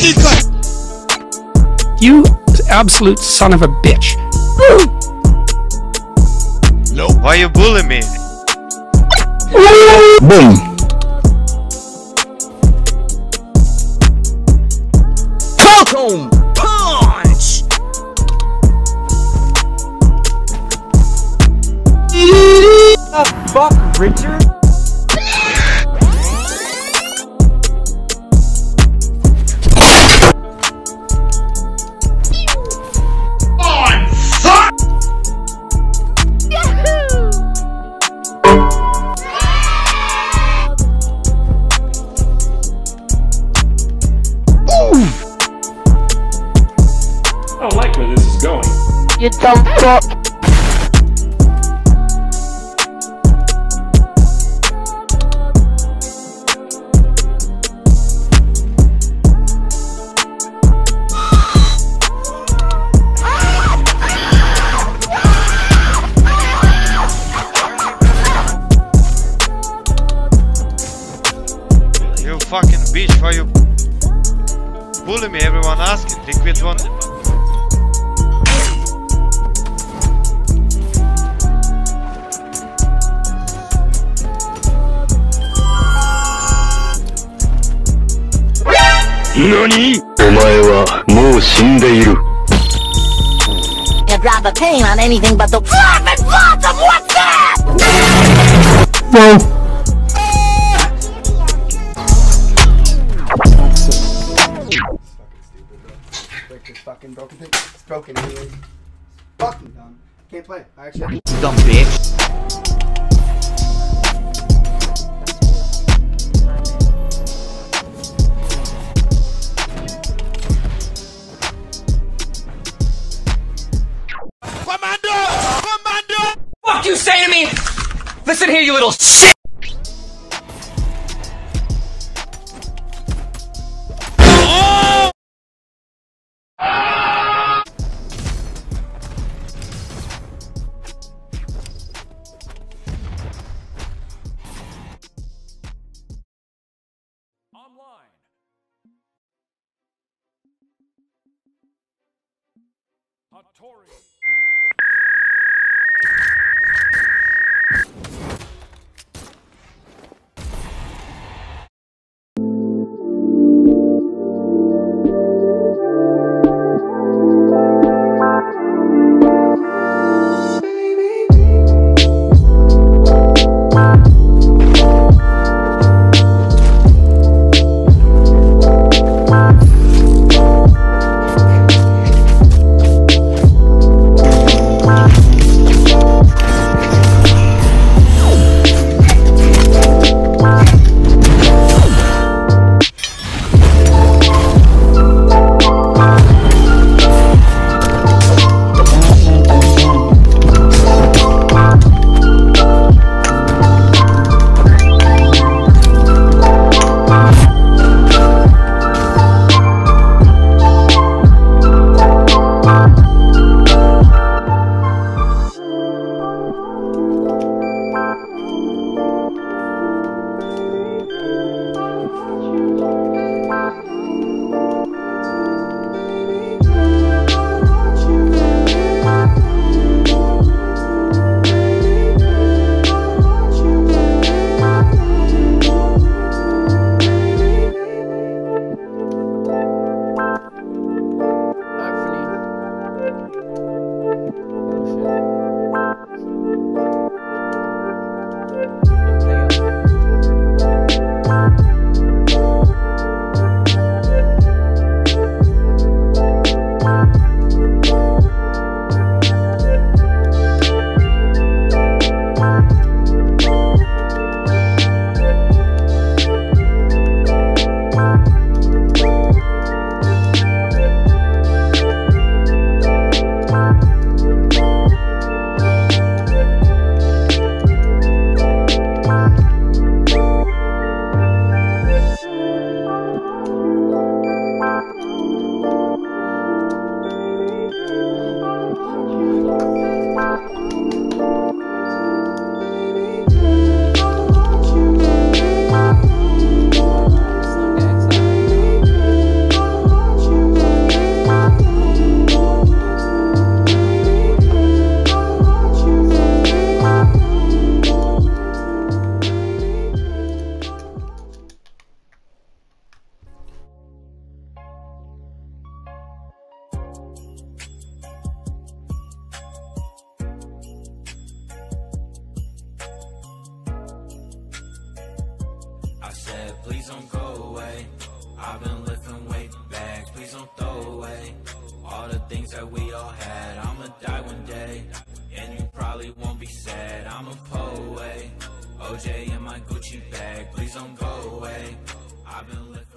fucking cut! You absolute son of a bitch. No, why you bully me? Boom. Falcon punch! The fuck, Richard? You dumb fuck. You fucking bitch, why you bully me? Everyone asking. Liquid one. You drop a pain on anything but the flippin' bottom. What's that? Break this fucking broken thing. It's broken anyway. Fucking dumb. Can't play. I actually. Dumb bitch. Listen here, you little shit! Thank you. Please don't go away. I've been lifting weight bags, please don't throw away. All the things that we all had, I'ma die one day. And you probably won't be sad, I'ma pull away. OJ in my Gucci bag, please don't go away. I've been living